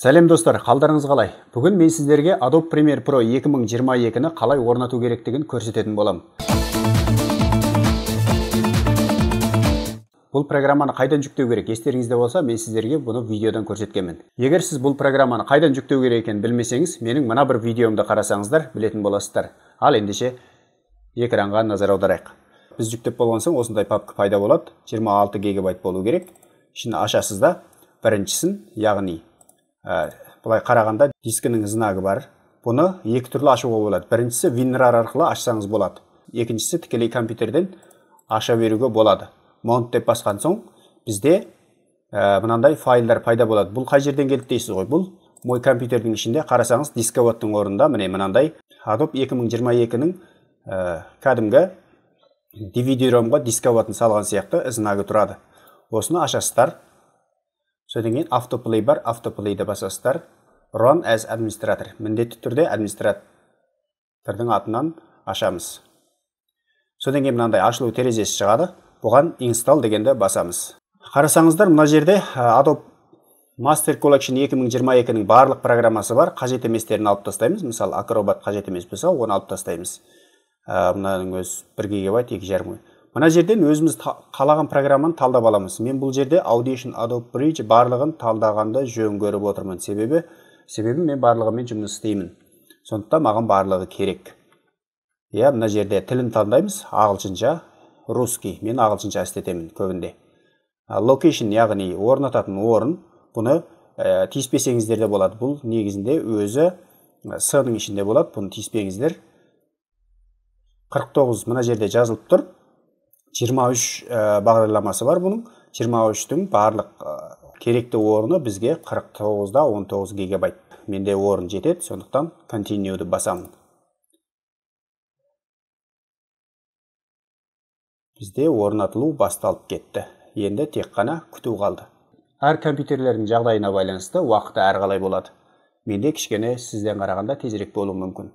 сәлем достар. Қалдарыңыз қалай? Бүгін мен сіздерге adobe premiere pro 2022-ні қалай орнату керектігін көрсететін болам. бұл программаны қайдан жүктеу керек? Естеріңізде болса мен сіздерге бұны видеодан көрсеткенмін. Егер сіз бұл программаны қайдан жүктеу керек екенін білмесеңіз менің мына бір видеомды қарасаңыздар білетін боласыздар. Ал ендеше экранға назар аударайық. Біз жүктеп болған соң осындай папка пайда болады. 26 гигабайт болу керек. Ішін ашасыз да. Біріншісін яғни ә, былай қарағанда дискінің знагы бар. Бұны екі түрлі ашуға болады. Біріншісі WinRAR арқылы ашсаңыз болады. Екіншісі тікелей компьютерден аша беруге болады. Mount деп басқан соң бізде ә, мынандай файлдар пайда болады. Бұл қай жерден келді дейсіз ғой? Бұл мой компьютердің ішінде қарасаңыз дисководтың орнында. Міне мынандай adobe 2022-нің ә, кәдімгі dvd ромға дисководын салған сияқты знагы тұрады. Осыны ашасыздар. Содан кейін автоплей бар автоплейді басасыздар run as administrator. Міндетті түрде администратордың атынан ашамыз. Содан кейін мынандай ашылу терезесі шығады. Бұған install дегенді басамыз. Қарасаңыздар мына жерде adobe master collection 2022-нің барлық программасы бар. Қажет еместерін алып тастаймыз. Мысалы acrobat қажет емес болса оны алып тастаймыз. Мынаның өзі бір гигабайт екі жарым мына жерден өзіміз қалаған программаны талдап аламыз. Мен бұл жерде audition adobe bridge барлығын талдағанды жөн көріп отырмын. Себебі себебі мен барлығымен жұмыс істеймін. Сондықтан маған барлығы керек. Иә мына жерде тілін таңдаймыз. Ағылшынша русский. Мен ағылшынша істетемін көбінде. Локейшн яғни орнататын орын бұны ә, тиіспесеңіздер де болады. Бұл негізінде өзі с ішінде болады. Бұны тиіспеңіздер. 49 мына жерде жазылып тұр. 23 ә, бағдарламасы бар бұның 23-тің барлық ә, керекті орны бізге 49-да 19 гигабайт менде орын жетеді сондықтан continue басамын бізде орнатылу басталып кетті енді тек қана күту қалды әр компьютерлердің жағдайына байланысты уақыты әрқалай болады менде кішкене сізден қарағанда тезірек болуы мүмкін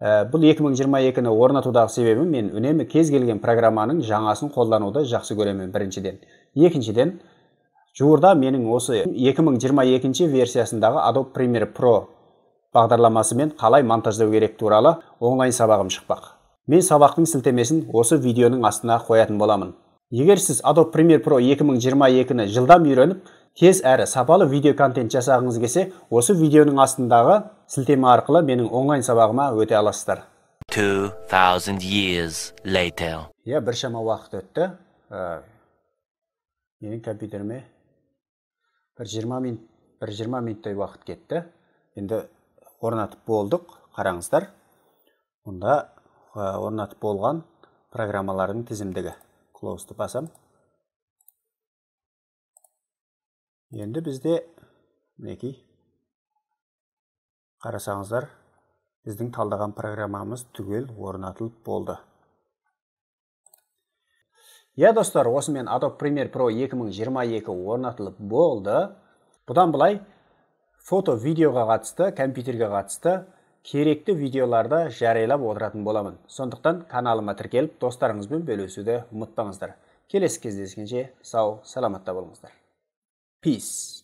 ә, бұл 2022-ні орнатудағы себебім мен үнемі кез келген программаның жаңасын қолдануды жақсы көремін біріншіден. Екіншіден жуырда менің осы 2022 версиясындағы adobe premiere pro бағдарламасымен қалай монтаждау керек туралы онлайн сабағым шықпақ. Мен сабақтың сілтемесін осы видеоның астына қоятын боламын. Егер сіз adobe premiere pro 2022-ні жылдам үйреніп тез әрі сапалы видео контент жасағыңыз келсе осы видеоның астындағы сілтеме арқылы менің онлайн сабағыма өте аласыздар. 2000 years later. Иә біршама уақыт өтті. Ә, менің компьютеріме бір жиырма минут бір жиырма минуттай уақыт кетті. Енді орнатып болдық қараңыздар. Мұнда орнатып болған программалардың тізімдігі. Клоусты басам. Енді бізде мінекей қарасаңыздар біздің талдаған программамыз түгел орнатылып болды. Иә достар осымен adobe premiere pro 2022 орнатылып болды. Бұдан былай фото видеоға қатысты компьютерге қатысты керекті видеоларды жариялап отыратын боламын. Сондықтан каналыма тіркеліп достарыңызбен бөлісуді ұмытпаңыздар. Келесі кездескенше сау саламатта болыңыздар. Peace